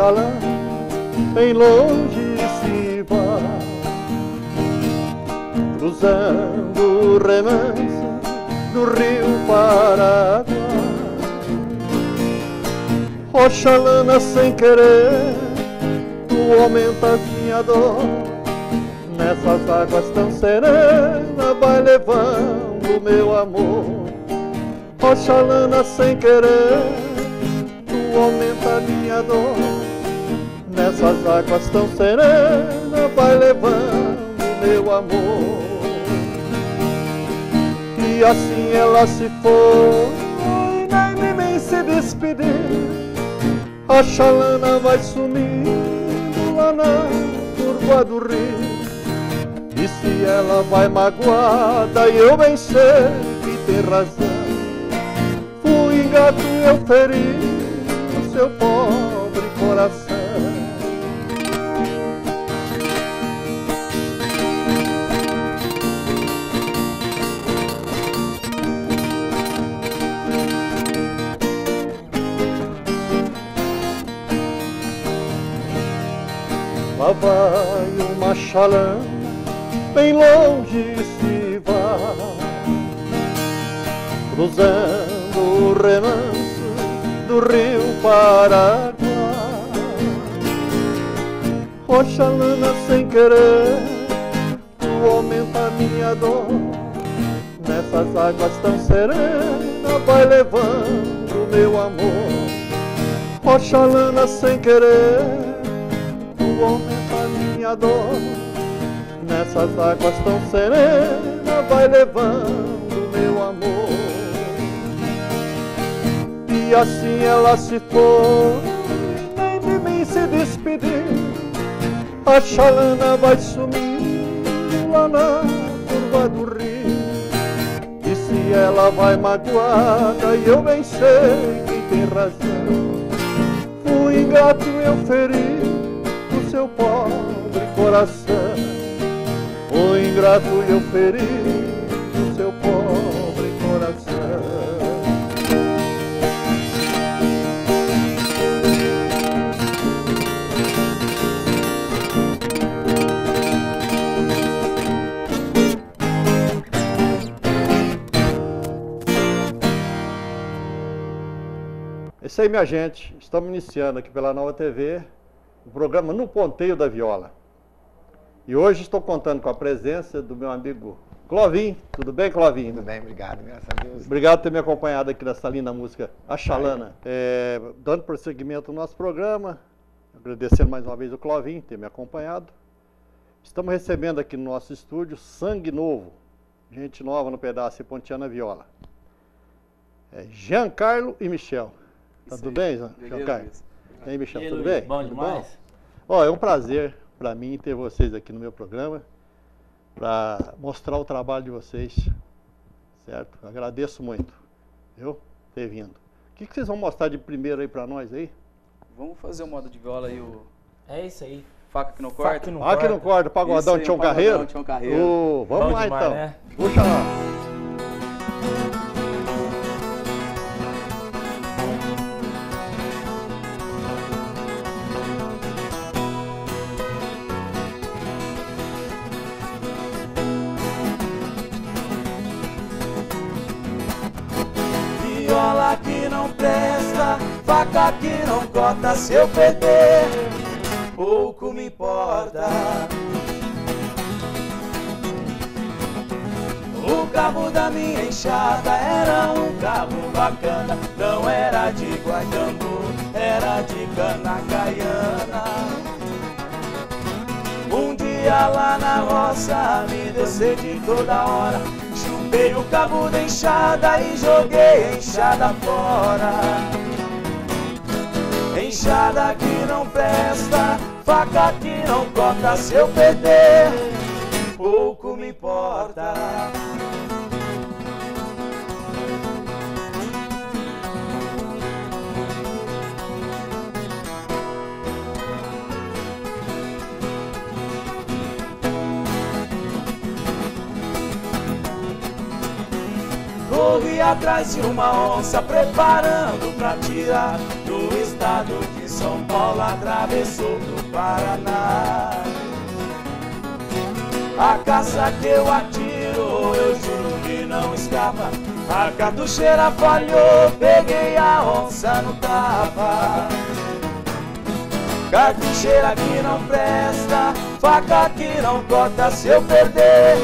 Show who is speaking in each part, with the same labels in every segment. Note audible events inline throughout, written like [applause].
Speaker 1: chalã, bem longe se vai, cruzando o remanso do rio Paraguai. Oxalana sem querer, tu aumentas minha dor, nessas águas tão serenas vai levando meu amor. Oxalana sem querer aumenta minha dor. Nessas águas tão serenas vai levando meu amor. E assim ela se foi, nem nem se despedir. A chalana vai sumindo lá na curva do rio. E se ela vai magoada, eu bem sei que tem razão. Fui gato eu feri seu pobre coração. Vai uma chalã, bem longe se vai, cruzando o remanso do rio Paraguai. Oxalana sem querer, tu aumenta minha dor. Nessas águas tão serenas vai levando meu amor. Oxalana sem querer, tu aumenta Nessas águas tão serenas vai levando meu amor. E assim ela se foi, nem de mim se despedir. A chalana vai sumir lá na curva do rio. E se ela vai magoada, e eu bem sei que tem razão. Fui ingrato, eu feri o seu pobre coração. Fui ingrato, eu feri o seu pobre coração. isso aí, minha gente. Estamos iniciando aqui pela Nova TV o programa No Ponteio da Viola. E hoje estou contando com a presença do meu amigo Clovin. Tudo bem, Clovin?
Speaker 2: Tudo bem, obrigado, graças a Deus.
Speaker 1: Obrigado por ter me acompanhado aqui nessa linda música, A Chalana. É, dando prosseguimento ao nosso programa, agradecendo mais uma vez o Clovin ter me acompanhado. Estamos recebendo aqui no nosso estúdio Sangue Novo, gente nova no pedaço e Pontiana Viola. É Giancarlo e Michel. Tá tudo bem, João Carlos? E aí, Michel, tudo bem?
Speaker 3: Bom demais.
Speaker 1: Ó, é um prazer para mim ter vocês aqui no meu programa para mostrar o trabalho de vocês, certo? Agradeço muito, viu? Ter vindo. O que, que vocês vão mostrar de primeiro aí para nós aí?
Speaker 4: Vamos fazer o modo de viola aí, o...
Speaker 3: É isso aí.
Speaker 4: Faca que não corta? Faca
Speaker 1: que não, Faca que não corta, pagodão Tião Carreiro.
Speaker 4: Tião Carreiro.
Speaker 1: Oh, vamos Bom lá demais, então. Né? Puxa lá.
Speaker 5: Corta se eu perder, pouco me importa. O cabo da minha enxada era um cabo bacana, não era de guardambu, era de cana caiana. Um dia lá na roça me deu sede toda hora, chupei o cabo da enxada e joguei a enxada fora. Enxada que não presta, faca que não corta se eu perder, pouco me importa. Corri atrás de uma onça, preparando pra tirar estado de São Paulo, atravessou do Paraná. A caça que eu atiro, eu juro que não escapa. A cartucheira falhou, peguei a onça no tapa. Cartucheira que não presta, faca que não corta se eu perder,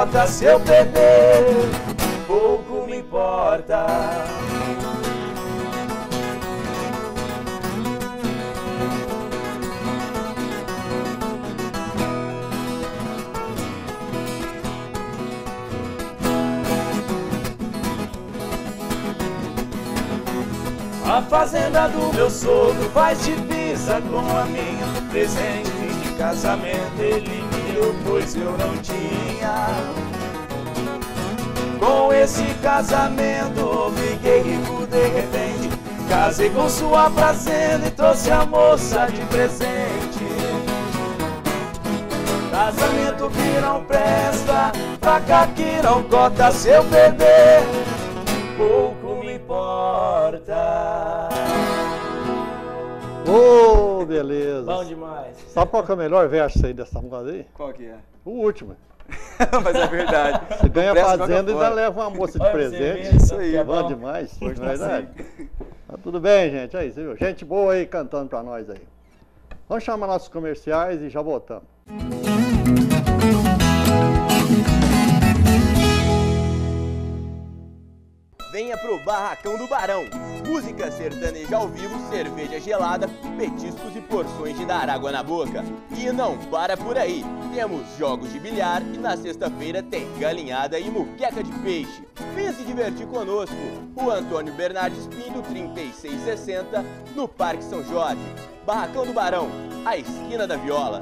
Speaker 5: corta se eu perder Pouco me importa. A fazenda do meu sogro faz divisa com a minha. Presente de casamento ele me deu, pois eu não tinha Com esse casamento fiquei rico de repente. Casei com sua fazenda e trouxe a moça de presente. Casamento que não presta, faca que não corta se eu perder Pouco me importa.
Speaker 1: Ô, beleza.
Speaker 5: Bom demais
Speaker 1: Sabe qual que é o melhor verso aí dessa moda aí?
Speaker 4: Qual que é?
Speaker 1: O último. [laughs]
Speaker 4: Mas é verdade.
Speaker 1: Você ganha fazenda e ainda leva uma moça de
Speaker 5: Olha,
Speaker 1: presente.
Speaker 5: vê,
Speaker 4: Isso aí,
Speaker 5: é
Speaker 1: Bom demais, não é
Speaker 4: Hoje
Speaker 1: verdade? Tá tudo bem, gente. Aí, você viu? Gente boa aí cantando pra nós aí. Vamos chamar nossos comerciais e já voltamos.
Speaker 2: Barracão do Barão. Música sertaneja ao vivo, cerveja gelada, petiscos e porções de dar água na boca. E não para por aí. Temos jogos de bilhar e na sexta-feira tem galinhada e muqueca de peixe. Venha se divertir conosco. O Antônio Bernardes Pinto, 3660, no Parque São Jorge. Barracão do Barão, a esquina da viola.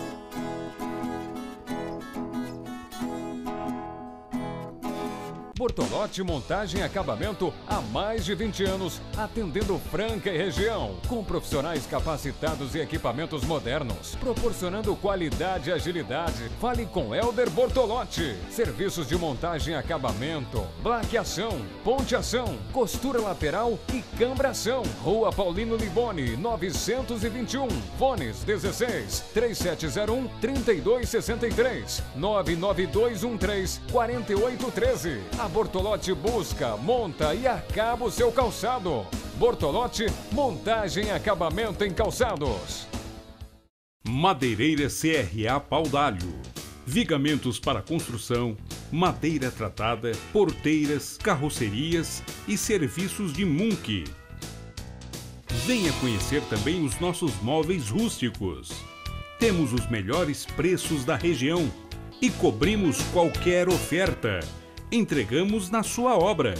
Speaker 3: Bortolotti Montagem e Acabamento há mais de 20 anos, atendendo Franca e região, com profissionais capacitados e equipamentos modernos, proporcionando qualidade e agilidade. Fale com Elder Bortolotti. Serviços de montagem e acabamento, blaqueação, ponteação, costura lateral e cambração. Rua Paulino Liboni, 921. Fones 16 3701 3263 99213 4813. Bortolotti busca, monta e acaba o seu calçado. Bortolotti, montagem e acabamento em calçados.
Speaker 6: Madeireira CRA Paudalho. Vigamentos para construção, madeira tratada, porteiras, carrocerias e serviços de Munk. Venha conhecer também os nossos móveis rústicos. Temos os melhores preços da região e cobrimos qualquer oferta. Entregamos na sua obra.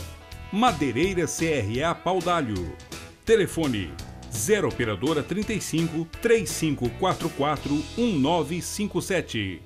Speaker 6: Madeireira CRA Paudalho. Telefone 0 operadora 35 3544 1957.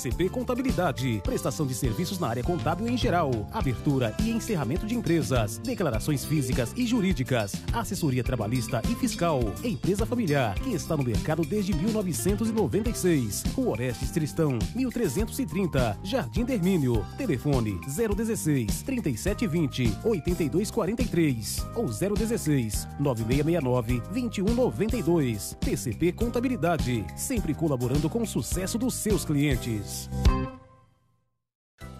Speaker 7: PCP Contabilidade, prestação de serviços na área contábil em geral, abertura e encerramento de empresas, declarações físicas e jurídicas, assessoria trabalhista e fiscal. Empresa familiar que está no mercado desde 1996. O Orestes Tristão, 1330, Jardim Termínio. Telefone 016 3720 8243 ou 016 9669 2192. PCP Contabilidade, sempre colaborando com o sucesso dos seus clientes. Deus.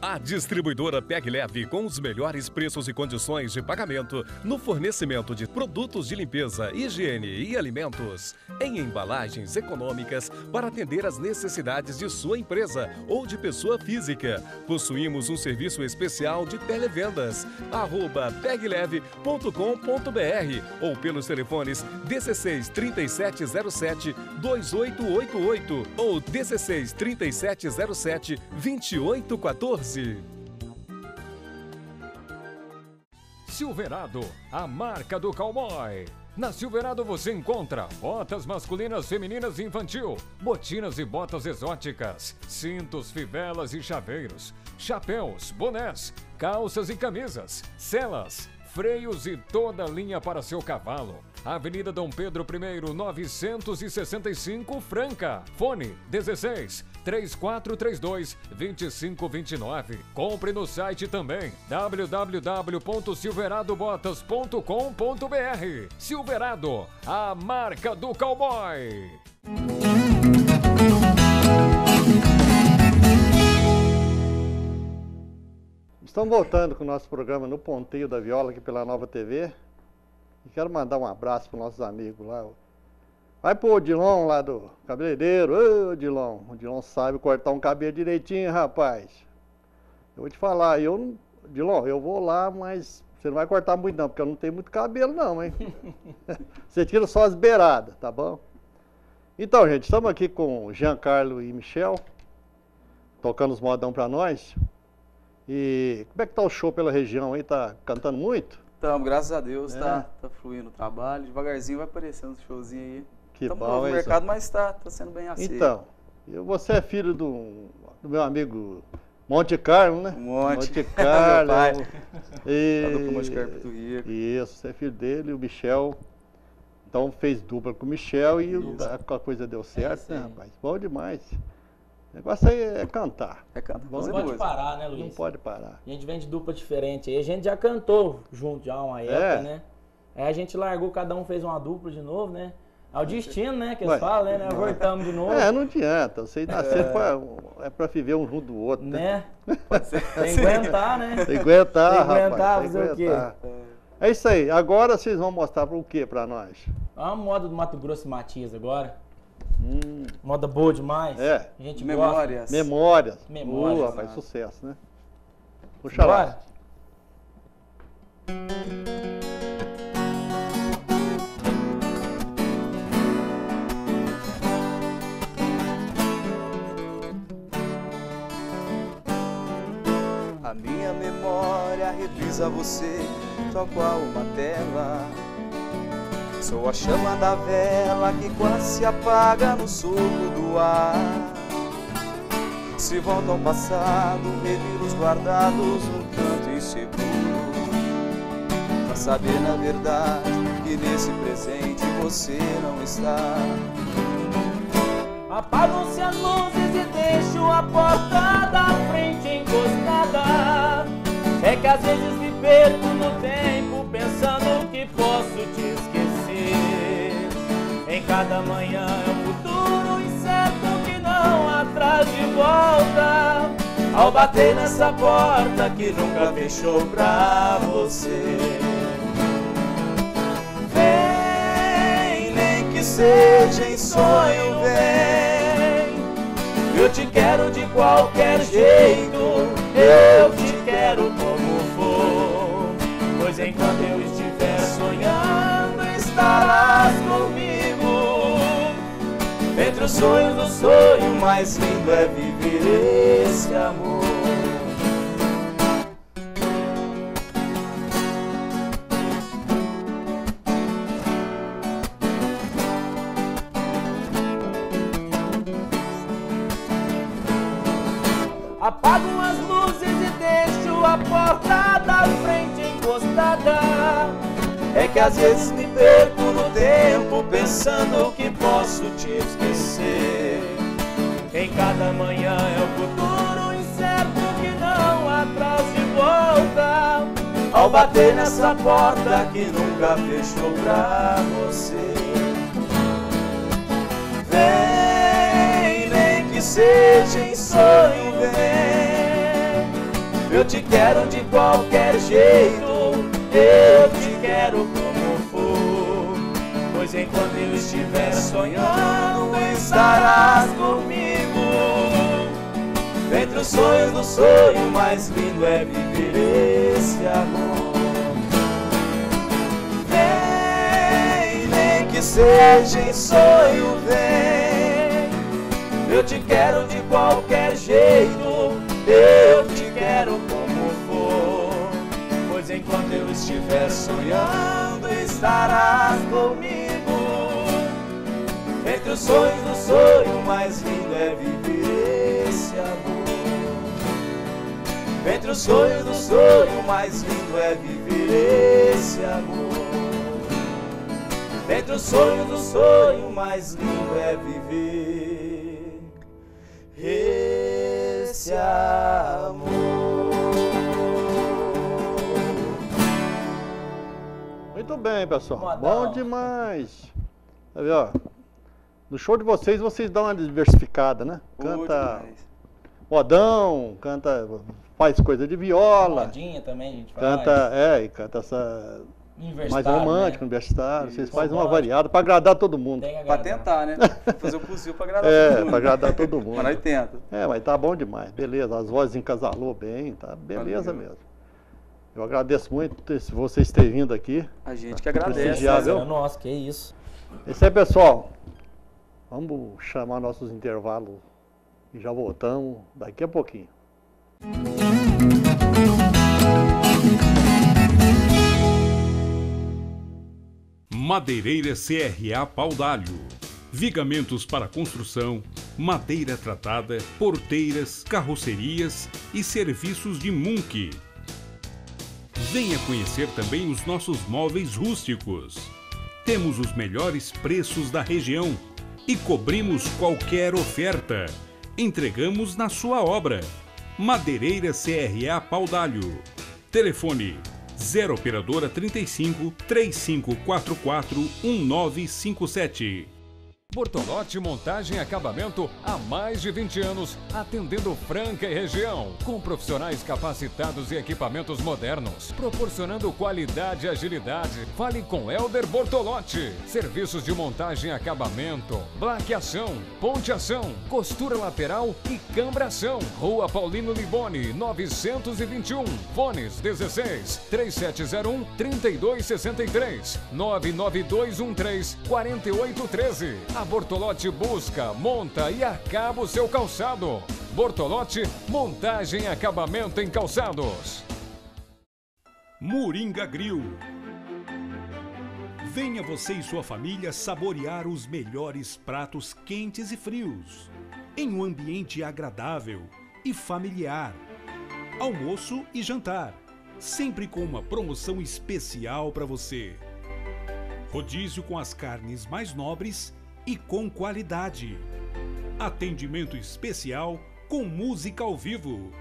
Speaker 8: A distribuidora Peg Leve com os melhores preços e condições de pagamento no fornecimento de produtos de limpeza, higiene e alimentos em embalagens econômicas para atender às necessidades de sua empresa ou de pessoa física. Possuímos um serviço especial de televendas. Arroba pegleve.com.br ou pelos telefones 16 3707 2888 ou 16 3707 2814.
Speaker 3: Silverado, a marca do cowboy. Na Silverado você encontra botas masculinas, femininas e infantil, botinas e botas exóticas, cintos, fivelas e chaveiros, chapéus, bonés, calças e camisas, celas, freios e toda linha para seu cavalo. Avenida Dom Pedro I, 965, Franca. Fone 16 3432 2529. Compre no site também www.silveradobotas.com.br. Silverado, a marca do cowboy.
Speaker 1: Estamos voltando com o nosso programa no Ponteio da Viola aqui pela Nova TV. E quero mandar um abraço para os nossos amigos lá. Vai pro Odilon lá do cabeleireiro. Ô, Odilon, o Odilon sabe cortar um cabelo direitinho, rapaz. Eu vou te falar, eu não. Odilon, eu vou lá, mas você não vai cortar muito não, porque eu não tenho muito cabelo não, hein? [laughs] você tira só as beiradas, tá bom? Então, gente, estamos aqui com Giancarlo e Michel, tocando os modão para nós. E como é que tá o show pela região aí? Tá cantando muito?
Speaker 4: Estamos, graças a Deus,
Speaker 1: É.
Speaker 4: tá, tá fluindo o trabalho. Devagarzinho vai aparecendo os showzinho aí.
Speaker 1: Que
Speaker 4: Estamos
Speaker 1: bom,
Speaker 4: no
Speaker 1: hein,
Speaker 4: mercado, mas tá, tá sendo bem aceito.
Speaker 1: Então, eu- você é filho do, do meu amigo Monte Carlo, né?
Speaker 4: Monte. [laughs]
Speaker 1: Carlo.
Speaker 4: Meu pai.
Speaker 1: E...
Speaker 4: Da dupla Monte Carlo Porto Rico.
Speaker 1: Isso, você é filho dele, o Michel. Então fez dupla com o Michel e
Speaker 4: Isso.
Speaker 1: a, coisa deu certo,
Speaker 9: isso
Speaker 1: né, rapaz? Bom demais. O negócio aí é cantar.
Speaker 4: É canto,
Speaker 1: Vamos
Speaker 9: Não pode
Speaker 4: música.
Speaker 9: parar, né,
Speaker 1: Não
Speaker 9: Luiz?
Speaker 1: pode parar.
Speaker 9: A gente vem de dupla diferente aí. A gente já cantou junto já uma época,
Speaker 1: É.
Speaker 9: né? Aí a gente largou, cada um fez uma dupla de novo, né? É o destino, né? Que eles falam, né? Voltamos de novo.
Speaker 1: É, não adianta. Vocês nasceram pra, é pra viver um junto do outro.
Speaker 9: Né? Tem que aguentar, né?
Speaker 1: Tem que aguentar,
Speaker 9: Tem que aguentar,
Speaker 1: rapaz. tem que
Speaker 9: fazer o quê?
Speaker 1: aguentar. É isso aí. Agora vocês vão mostrar o que pra nós?
Speaker 9: É uma moda do Mato Grosso e Matias agora.
Speaker 1: Hum,
Speaker 9: Moda boa demais.
Speaker 1: É.
Speaker 9: A gente
Speaker 4: Memórias.
Speaker 1: memórias.
Speaker 9: Memórias,
Speaker 1: Uh, rapaz,
Speaker 4: exato.
Speaker 1: sucesso, né? Puxa
Speaker 9: gosta.
Speaker 1: lá.
Speaker 5: A minha memória reprisa você, tal qual uma tela. Sou a chama da vela que quase se apaga no sopro do ar. Se volta ao passado, reviros guardados num canto inseguro. Pra saber na verdade que nesse presente você não está.
Speaker 9: Apagam-se as luzes e deixo a porta da frente encostada. É que às vezes me perco no tempo pensando que posso te esquecer. Em cada manhã é um futuro incerto que não atrás de volta. Ao bater nessa porta que nunca fechou pra você.
Speaker 5: Vem, nem que seja em sonho, vem. Eu te quero de qualquer jeito, eu te quero como for.
Speaker 9: Pois enquanto eu estiver
Speaker 5: Sonhando estarás comigo entre os sonhos do sonho, mais lindo é viver esse amor. Apago as luzes e deixo a porta da frente encostada. É que às vezes me perco Bater nessa porta que nunca fechou pra você. Vem, nem que seja em sonho, vem. Eu te quero de qualquer jeito, eu te quero como for. Pois enquanto eu estiver sonhando, estarás comigo. Entre os sonhos do sonho, mais lindo é viver esse amor. Seja em sonho, vem. Eu te quero de qualquer jeito, eu te quero como for. Pois enquanto eu estiver sonhando, estarás comigo. Entre os sonhos do sonho, mais lindo é viver esse amor. Entre os sonhos do sonho, mais lindo é viver esse amor. Entre os sonhos do sonho, mais lindo é viver esse amor.
Speaker 1: Muito bem, pessoal.
Speaker 5: Modão.
Speaker 1: Bom demais. Tá vendo, ó? No show de vocês, vocês dão uma diversificada, né? Canta modão, canta, faz coisa de viola,
Speaker 5: Modinha também a gente faz.
Speaker 1: canta, é, e canta essa mais romântico,
Speaker 5: né?
Speaker 1: universitário. Vocês fazem uma variada pra agradar todo mundo.
Speaker 5: Agradar.
Speaker 9: tentar, né? [laughs] Fazer o possível pra agradar
Speaker 1: É,
Speaker 9: todo mundo.
Speaker 1: pra agradar todo
Speaker 9: Mas nós
Speaker 1: mundo.
Speaker 9: tenta.
Speaker 1: É, mas tá bom demais, beleza. As vozes encasalou bem, tá beleza
Speaker 9: Valeu.
Speaker 1: mesmo. Eu agradeço muito ter- vocês terem vindo aqui.
Speaker 9: A gente que agradece.
Speaker 1: Viu?
Speaker 5: é nosso, que isso.
Speaker 1: Esse aí, pessoal. Vamos chamar nossos intervalos e já voltamos daqui a pouquinho.
Speaker 6: Madeireira CRA Pau d'Alho. Vigamentos para construção, madeira tratada, porteiras, carrocerias e serviços de Munk. Venha conhecer também os nossos móveis rústicos. Temos os melhores preços da região e cobrimos qualquer oferta. Entregamos na sua obra. Madeireira CRA Pau d'Alho. Telefone 0 operadora 35 3544 1957.
Speaker 3: Bortolotti Montagem e Acabamento há mais de 20 anos, atendendo Franca e região, com profissionais capacitados e equipamentos modernos, proporcionando qualidade e agilidade. Fale com Elder Bortolotti. Serviços de montagem e acabamento, blaqueação, ponteação, costura lateral e cambração. Rua Paulino Liboni, 921. Fones 16 3701 3263 99213 4813. A Bortolotti busca, monta e acaba o seu calçado. Bortolotti, montagem e acabamento em calçados.
Speaker 6: Moringa Grill. Venha você e sua família saborear os melhores pratos quentes e frios, em um ambiente agradável e familiar. Almoço e jantar, sempre com uma promoção especial para você. Rodízio com as carnes mais nobres e com qualidade. Atendimento especial com música ao vivo.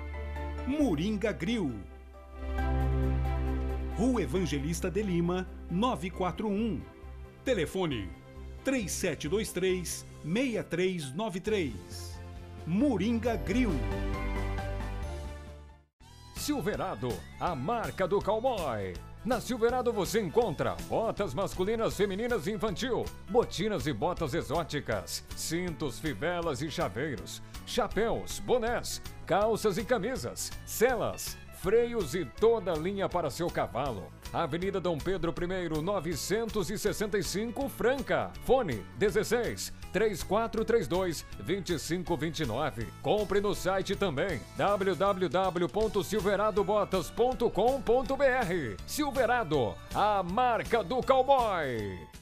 Speaker 6: Moringa Grill. Rua Evangelista de Lima, 941. Telefone 3723 6393. Moringa Grill.
Speaker 3: Silverado, a marca do cowboy. Na Silverado você encontra botas masculinas, femininas e infantil, botinas e botas exóticas, cintos, fivelas e chaveiros, chapéus, bonés, calças e camisas, celas, freios e toda linha para seu cavalo. Avenida Dom Pedro I, 965, Franca. Fone 16 3432 2529. Compre no site também www.silveradobotas.com.br. Silverado, a marca do cowboy.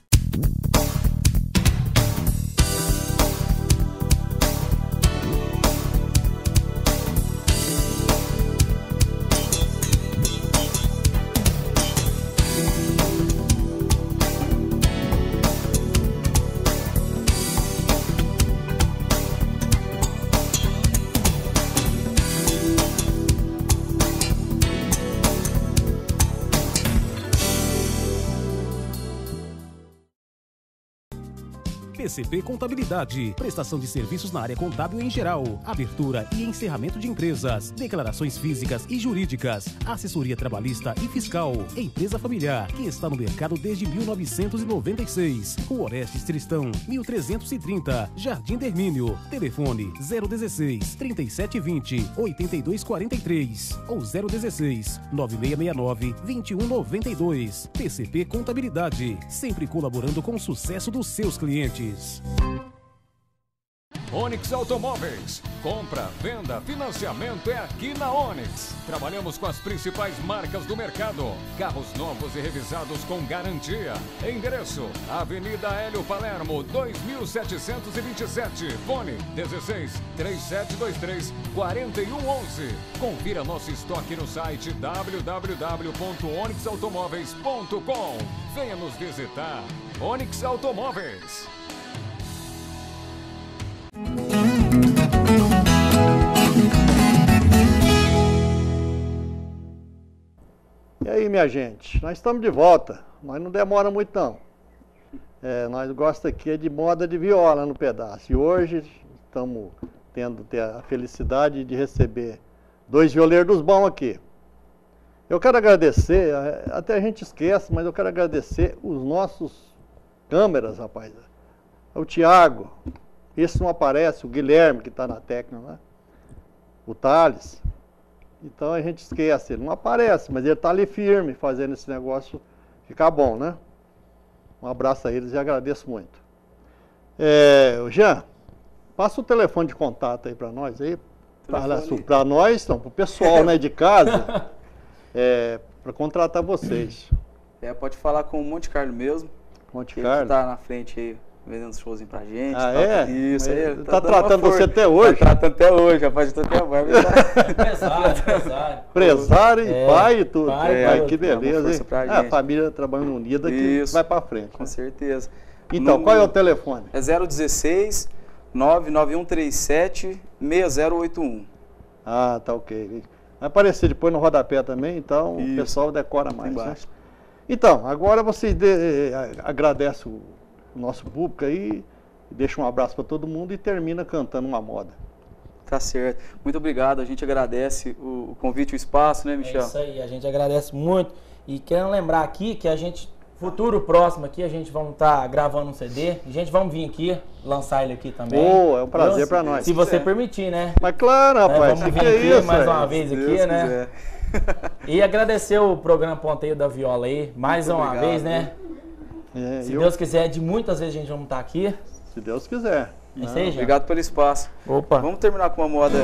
Speaker 7: PCP Contabilidade, prestação de serviços na área contábil em geral, abertura e encerramento de empresas, declarações físicas e jurídicas, assessoria trabalhista e fiscal, empresa familiar que está no mercado desde 1996. Rua Orestes Tristão, 1330, Jardim Dermínio. Telefone 016 3720 8243 ou 016 9669 2192. PCP Contabilidade, sempre colaborando com o sucesso dos seus clientes.
Speaker 3: Onix Automóveis. Compra, venda, financiamento é aqui na Onix. Trabalhamos com as principais marcas do mercado. Carros novos e revisados com garantia. Endereço: Avenida Hélio Palermo, 2727. Fone 16 3723 4111. Confira nosso estoque no site www.onixautomóveis.com. Venha nos visitar. Onix Automóveis.
Speaker 1: E aí, minha gente, nós estamos de volta, mas não demora muito não. É, nós gostamos aqui é de moda de viola no pedaço. E hoje estamos tendo a felicidade de receber dois violeiros bons aqui. Eu quero agradecer, é, até a gente esquece, mas eu quero agradecer os nossos câmeras, rapaz. O Tiago, esse não aparece, o Guilherme que está na técnica lá, o Thales. Então a gente esquece, ele não aparece, mas ele está ali firme, fazendo esse negócio ficar bom, né? Um abraço a eles e agradeço muito. É, Jean, passa o telefone de contato aí para nós aí, para nós, não, para o pessoal né, de casa, [laughs] é, para contratar vocês.
Speaker 5: É, pode falar com o Monte Carlo mesmo.
Speaker 1: Monte
Speaker 5: Ele
Speaker 1: Carlo.
Speaker 5: está na frente aí, vendendo os showzinhos pra gente.
Speaker 1: Ah,
Speaker 5: tal.
Speaker 1: é?
Speaker 5: Isso, aí.
Speaker 1: ele tá
Speaker 5: uma
Speaker 1: tratando você até hoje?
Speaker 5: Tá tratando até hoje, rapaz, eu tô até a barba.
Speaker 9: Empresário, [laughs] empresário.
Speaker 1: Empresário e
Speaker 9: É,
Speaker 1: pai e tudo.
Speaker 9: pai,
Speaker 1: Ai,
Speaker 9: tudo.
Speaker 1: que beleza, hein?
Speaker 5: pra
Speaker 1: É, a
Speaker 5: gente.
Speaker 1: família trabalhando unida que
Speaker 5: Isso.
Speaker 1: vai para frente.
Speaker 5: Com
Speaker 1: né?
Speaker 5: certeza.
Speaker 1: Então,
Speaker 5: No-
Speaker 1: qual é o telefone?
Speaker 5: É 016 99137 6081.
Speaker 1: Ah, tá ok. Vai aparecer depois no rodapé também, então o
Speaker 5: Isso.
Speaker 1: pessoal decora mais. Né?
Speaker 5: embaixo.
Speaker 1: Então, agora vocês de, eh, agradecem o, o nosso público aí, deixa um abraço para todo mundo e termina cantando uma moda.
Speaker 5: Tá certo. Muito obrigado. A gente agradece o, o convite e o espaço, né,
Speaker 9: É
Speaker 5: Michel?
Speaker 9: isso aí, a gente agradece muito. E querendo lembrar aqui que a gente, futuro próximo aqui, a gente vamos estar gravando um CD. A gente vamos vir aqui, lançar ele aqui também.
Speaker 1: Boa, é um prazer para nós.
Speaker 9: Se você
Speaker 5: quiser.
Speaker 9: permitir, né?
Speaker 1: Mas claro,
Speaker 9: Né,
Speaker 1: rapaz,
Speaker 9: vamos vir
Speaker 1: é
Speaker 9: aqui
Speaker 1: isso?
Speaker 9: mais uma vez
Speaker 5: Se
Speaker 9: aqui,
Speaker 5: Deus
Speaker 9: né?
Speaker 5: quiser.
Speaker 9: E agradecer o programa Ponteio da Viola aí, mais
Speaker 5: Muito
Speaker 9: uma
Speaker 5: obrigado,
Speaker 9: vez, né?
Speaker 1: É,
Speaker 9: Se
Speaker 1: eu-
Speaker 9: Deus quiser, de muitas vezes a gente vamos estar aqui.
Speaker 1: se Deus quiser.
Speaker 9: É isso aí, Jean.
Speaker 5: Obrigado pelo espaço.
Speaker 9: Opa.
Speaker 5: Vamos terminar com uma moda.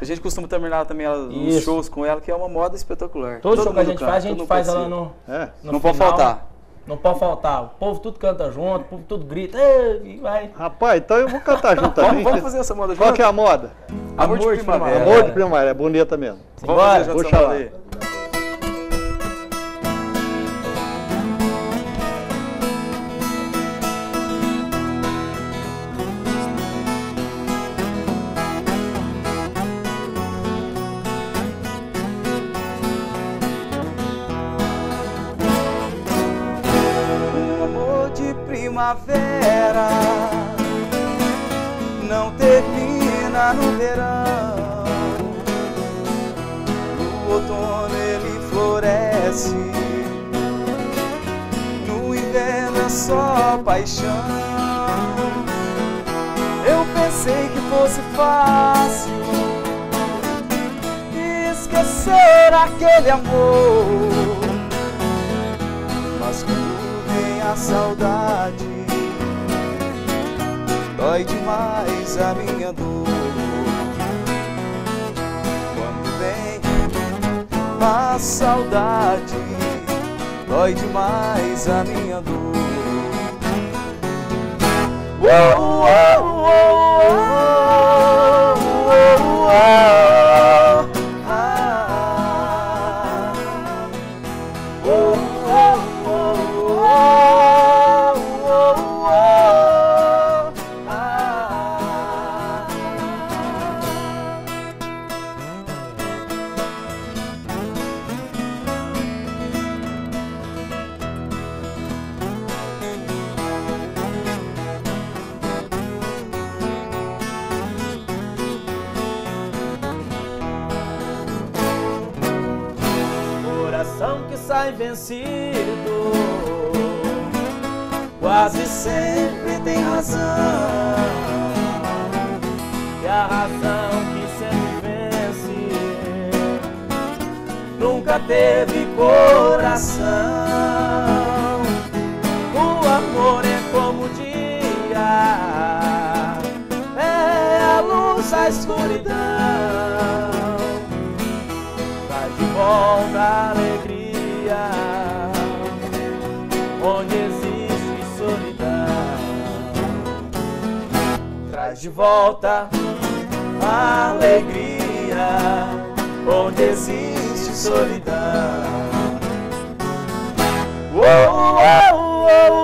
Speaker 5: A gente costuma terminar também ela- os shows com ela, que é uma moda espetacular.
Speaker 9: Todo, show que a gente
Speaker 5: canta,
Speaker 9: faz, a
Speaker 5: todo
Speaker 9: gente faz ela no,
Speaker 1: É.
Speaker 9: no
Speaker 5: Não pode
Speaker 9: final.
Speaker 5: faltar.
Speaker 9: Não pode faltar. O povo tudo canta junto, o povo tudo grita. E vai.
Speaker 1: Rapaz, então eu vou cantar junto [laughs] também.
Speaker 5: Vamos, vamos fazer essa moda
Speaker 1: Qual
Speaker 5: junto?
Speaker 1: que é a moda?
Speaker 5: Amor de
Speaker 9: Amor de
Speaker 5: primavera.
Speaker 9: primavera.
Speaker 1: Amor de primavera, é bonita mesmo.
Speaker 5: Vamos
Speaker 9: Simbora.
Speaker 5: fazer junto essa moda aí. Fosse fácil esquecer aquele amor. Mas quando vem a saudade, dói demais a minha dor. Quando vem a saudade, dói demais a minha dor. Uou, uou, uou,
Speaker 9: vencido.
Speaker 5: Quase sempre tem razão.
Speaker 9: E a razão que sempre vence nunca teve coração. O amor é como o dia, é a luz, a escuridão. Traz de volta de volta a alegria, onde existe solidão. Uou, uou.